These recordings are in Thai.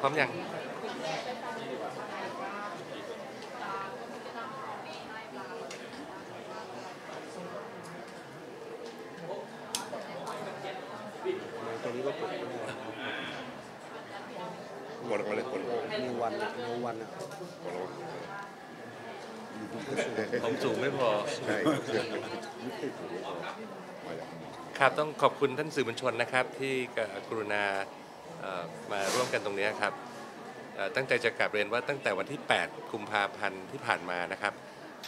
พร้อมยังตอนนี้ก็กดไม่ได้กดออกมาเลยกดออกมานิววันนิววันอะกดออกมาผมสูงไม่พอใช่ครับต้องขอบคุณท่านสื่อมวลชนนะครับ ที่กรุณา มาร่วมกันตรงนี้ครับตั้งใจจะกลับเรียนว่าตั้งแต่วันที่ 8 กุมภาพันธ์ที่ผ่านมานะครับ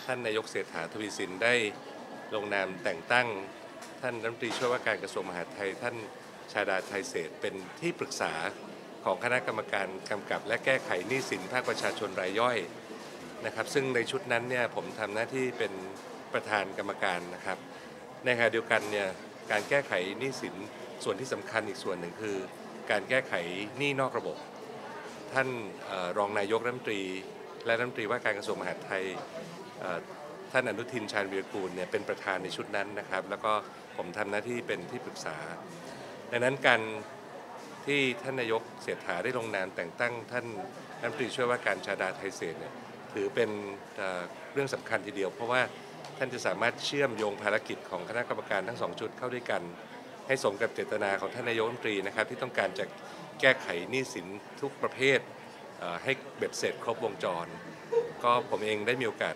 ท่านนายกเศรษฐาทวีสินได้ลงนามแต่งตั้ง ท่านรัฐมนตรีช่วยว่าการกระทรวงมหาดไทย ท่านชาดาไทยเศษเป็นที่ปรึกษาของคณะกรรมการกำกับ และแก้ไขหนี้สินภาคประชาชนรายย่อยนะครับ ซึ่งในชุดนั้นเนี่ยผมทำหน้าที่เป็นประธานกรรมการนะครับ ในขณะเดียวกันเนี่ยการแก้ไขหนี้สินส่วนที่สำคัญอีกส่วนหนึ่งคือ การแก้ไขหนี้นอกระบบ ท่านออรองนายกรัฐมนตรี และรัฐมนตรีว่าการกระทรวงมหาดไทยท่านอนุทินชาญวีรกูลเนี่ยเป็นประธานในชุดนั้นนะครับ แล้วก็ผมทำหน้าที่เป็นที่ปรึกษา ดังนั้นการที่ท่านนายกเศรษฐาได้ลงนามแต่งตั้งท่านรัฐมนตรีช่วยว่าการชาดาไทยเศรษเนี่ยถือเป็นเเรื่องสำคัญทีเดียว เพราะว่าท่านจะสามารถเชื่อมโยงภารกิจของคณะกรรมการทั้งสองชุดเข้าด้วยกัน ให้สมกับเจตนาของท่านนายกรัฐมนตรีนะครับที่ต้องการจะแก้ไขหนี้สินทุกประเภทให้เบ็ดเสร็จครบวงจร ก็ผมเองได้มีโอกาส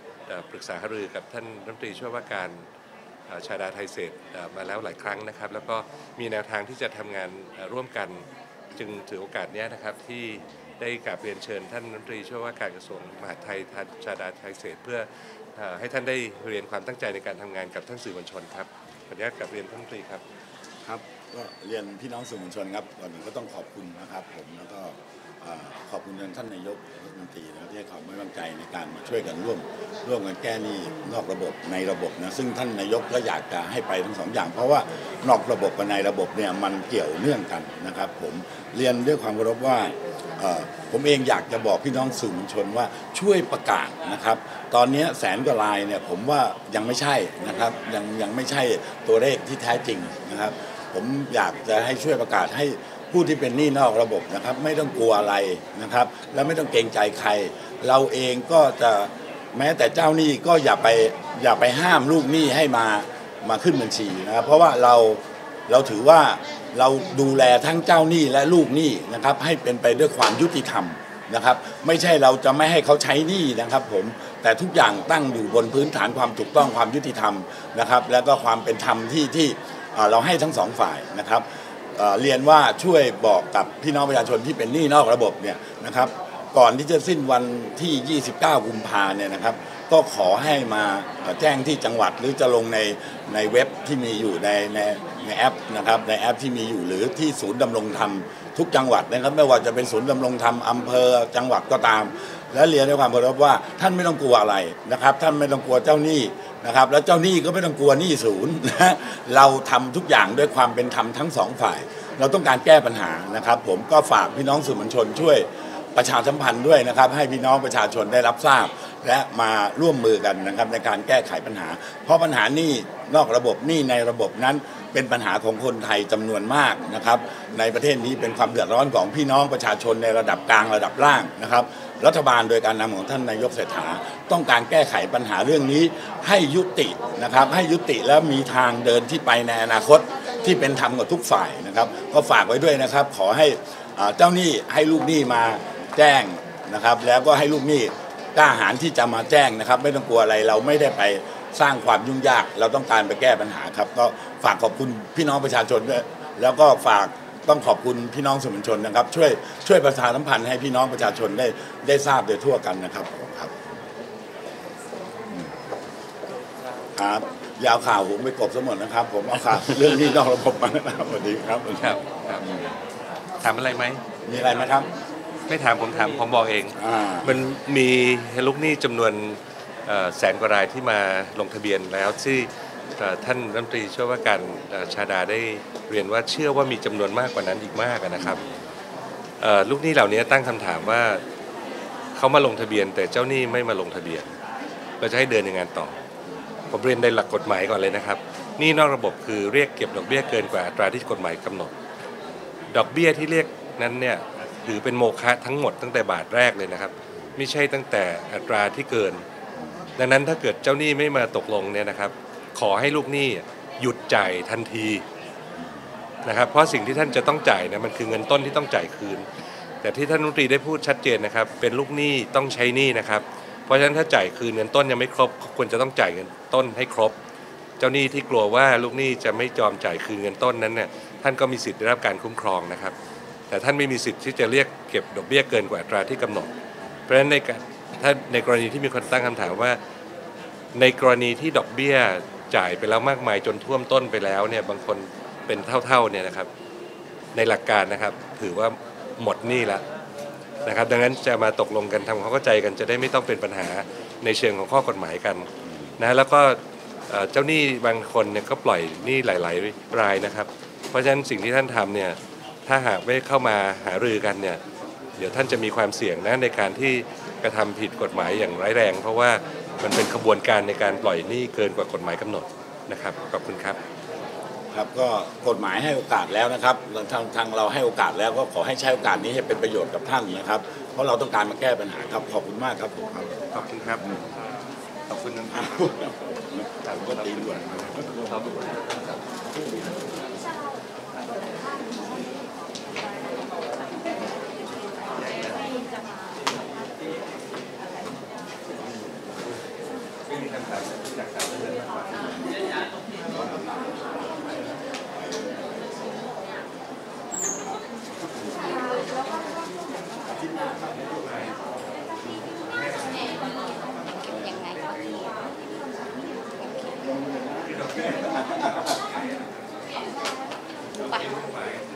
ปรึกษาหารือกับท่านรัฐมนตรีช่วยว่าการชาดาไทยเศษมาแล้วหลายครั้งนะครับ แล้วก็มีแนวทางที่จะทำงานร่วมกันจึงถือโอกาสนี้นะครับที่ได้กราบเรียนเชิญท่านรัฐมนตรีช่วยว่าการกระทรวงมหาดไทยท่านชาดาไทยเศษเพื่อให้ท่านได้เรียนความตั้งใจในการทำงานกับท่านสื่อมวลชนครับขออนุญาตกราบเรียนท่านรัฐมนตรีครับ ครับก็เรียนพี่น้องสื่อมวลชนครับก่อนอื่นก็ต้องขอบคุณนะครับ ผมแล้วก็ขอบคุณท่านนายกรัฐมนตรีนะที่ให้ความไว้วางใจในการมาช่วยกันร่วม ร่วมกันแก้หนี้นอกระบบในระบบนะซึ่งท่านนายกก็อยากจะให้ไปทั้งสองอย่าง เพราะว่านอกระบบกับในระบบเนี่ยมันเกี่ยวเนื่องกันนะครับ ผมเรียนด้วยความเคารพว่าผมเองอยากจะบอกพี่น้องสื่อมวลชนว่าช่วยประกาศนะครับ ตอนนี้แสนกว่าลายเนี่ยผมว่ายังไม่ใช่นะครับยังยังไม่ใช่ตัวเลขที่แท้จริงนะครับ ผมอยากจะให้ช่วยประกาศให้ผู้ที่เป็นหนี้นอกระบบนะครับ ไม่ต้องกลัวอะไรนะครับ และไม่ต้องเกรงใจใคร เราเองก็จะแม้แต่เจ้าหนี้ก็อย่าไปอย่าไปห้ามลูกหนี้ให้มามาขึ้นบัญชีนะครับ เพราะว่าเราเราถือว่าเราดูแลทั้งเจ้าหนี้และลูกหนี้นะครับ ให้เป็นไปด้วยความยุติธรรมนะครับ ไม่ใช่เราจะไม่ให้เขาใช้หนี้นะครับ ผมแต่ทุกอย่างตั้งอยู่บนพื้นฐานความถูกต้องความยุติธรรมนะครับ แล้วก็ความเป็นธรรมที่ที่ เราให้ทั้งสองฝ่ายนะครับเเรียนว่าช่วยบอกกับพี่น้องประชาชนที่เป็นหนี้นอกระบบเนี่ยนะครับก่อนที่จะสิ้นวันที่ 29 กุมภาเนี่ยนะครับ ก็ขอให้มาแจ้งที่จังหวัดหรือจะลงในในเว็บที่มีอยู่ในในในแอปนะครับในแอปที่มีอยู่หรือที่ศูนย์ดำรงธรรมทุกจังหวัดนะครับไม่ว่าจะเป็นศูนย์ดำรงธรรมอำเภอจังหวัดก็ตาม และเรียนด้วยความเคารพว่าท่านไม่ต้องกลัวอะไรนะครับ ท่านไม่ต้องกลัวเจ้าหนี้ นะครับแล้วเจ้าหนี้ก็ไม่ต้องกลัวหนี้ศูนย์นะเราทำทุกอย่างด้วยความเป็นธรรมทั้งสองฝ่าย เราต้องการแก้ปัญหานะครับ ผมก็ฝากพี่น้องสื่อมวลชนช่วยประชาสัมพันธ์ด้วยนะครับ ให้พี่น้องประชาชนได้รับทราบ และมาร่วมมือกันนะครับในการแก้ไขปัญหา เพราะปัญหานี้นอกระบบนี้ในระบบนั้น เป็นปัญหาของคนไทยจำนวนมากนะครับ ในประเทศนี้เป็นความเดือดร้อนของพี่น้องประชาชนในระดับกลางระดับล่างนะครับ รัฐบาลโดยการนำของท่านนายกเศรษฐา ต้องการแก้ไขปัญหาเรื่องนี้ให้ยุตินะครับ ให้ยุติแล้วมีทางเดินที่ไปในอนาคตที่เป็นธรรมกับทุกฝ่ายนะครับ ก็ฝากไว้ด้วยนะครับ ขอให้เจ้าหนี้ให้ลูกหนี้มาแจ้งนะครับ แล้วก็ให้ลูกหนี้กล้าหาญที่จะมาแจ้งนะครับ ไม่ต้องกลัวอะไรเราไม่ได้ไป สร้างความยุ่งยาก เราต้องการไปแก้ปัญหาครับ ก็ฝากขอบคุณพี่น้องประชาชนด้วยแล้วก็ฝากต้องขอบคุณพี่น้องสื่อมวลชนนะครับ ช่วยช่วยประชาสัมพันธ์ให้พี่น้องประชาชนได้ได้ทราบโดยทั่วกันนะครับครับครับยาวข่าวผมไปกบสมดนะครับ ผมเอาข่าวเรื่องนี้นอกระบบมานะครับสวัสดีครับครับครับ ถามอะไรไหมมีอะไรไหมครับ ไม่ถามผมถามผมบอกเอง อ่า มันมีลูกหนี้จำนวน แสนกว่ารายที่มาลงทะเบียนแล้วที่ท่านรัฐมนตรีช่วยว่าการชาดาได้เรียนว่าเชื่อว่ามีจำนวนมากกว่านั้นอีกมากนะครับลูกหนี้เหล่านี้ตั้งคำถามว่าเขามาลงทะเบียน แต่เจ้าหนี้ไม่มาลงทะเบียนเราจะให้เดินยังไงต่อ ผมเรียนในหลักกฎหมายก่อนเลยนะครับหนี่นอกระบบคือเรียกเก็บดอกเบี้ยเกินกว่าอัตราที่กฎหมายกำหนด ดอกเบี้ยที่เรียกนั้นเนี่ยถือเป็นโมฆะทั้งหมดตั้งแต่บาทแรกเลยนะครับ ไม่ใช่ตั้งแต่อัตราที่เกิน ดังนั้นถ้าเกิดเจ้าหนี้ไม่มาตกลงเนี่ยนะครับ ขอให้ลูกหนี้หยุดจ่ายทันทีนะครับเพราะสิ่งที่ท่านจะต้องจ่ายเนี่ยมันคือเงินต้นที่ต้องจ่ายคืน แต่ที่ท่านรัฐมนตรีได้พูดชัดเจนนะครับ เป็นลูกหนี้ต้องใช้หนี้นะครับ เพราะฉะนั้นถ้าจ่ายคืนเงินต้นยังไม่ครบควรจะต้องจ่ายเงินต้นให้ครบ เจ้าหนี้ที่กลัวว่าลูกหนี้จะไม่ยอมจ่ายคืนเงินต้นนั้นเนี่ยท่านก็มีสิทธิ์ได้รับการคุ้มครองนะครับ แต่ท่านไม่มีสิทธิ์ที่จะเรียกเก็บดอกเบี้ยเกินกว่าอัตราที่กำหนด เพราะฉะนั้นในการ ถ้าในกรณีที่มีคนตั้งคำถามว่า ในกรณีที่ดอกเบี้ยจ่ายไปแล้วมากมายจนท่วมต้นไปแล้วเนี่ยบางคนเป็นเท่าๆเนี่ยนะครับ ในหลักการนะครับ ถือว่าหมดหนี้แล้วนะครับ ดังนั้นจะมาตกลงกันทำความเข้าใจกันจะได้ไม่ต้องเป็นปัญหาในเชิงของข้อกฎหมายกันนะแล้วก็เจ้าหนี้บางคนเนี่ยก็ปล่อยหนี้หลาย ๆ รายนะครับ เพราะฉะนั้นสิ่งที่ท่านทำเนี่ยถ้าหากไม่เข้ามาหารือกันเนี่ยเดี๋ยวท่านจะมีความเสี่ยงนะในการที่ ระทำผิดกฎหมายอย่างร้ายแรง เพราะว่ามันเป็นขบวนการในการปล่อยหนี้เกินกว่ากฎหมายกำหนดนะครับขอบคุณครับครับก็กฎหมายให้โอกาสแล้วนะครับทางทางเราให้โอกาสแล้วก็ขอให้ใช้โอกาสนี้ให้เป็นประโยชน์กับท่านนะครับ เพราะเราต้องการมาแก้ปัญหาครับขอบคุณมากครับผมครับขอบคุณครับขอบคุณนะครับผมก็ตีด่วนยังไ Thank you.